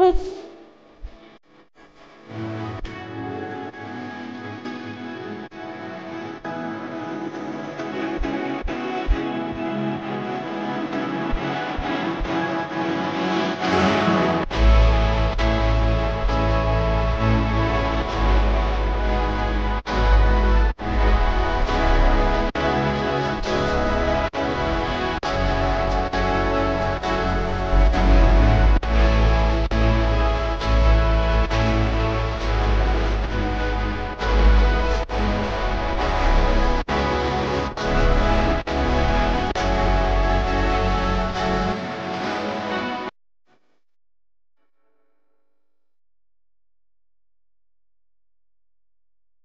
こ。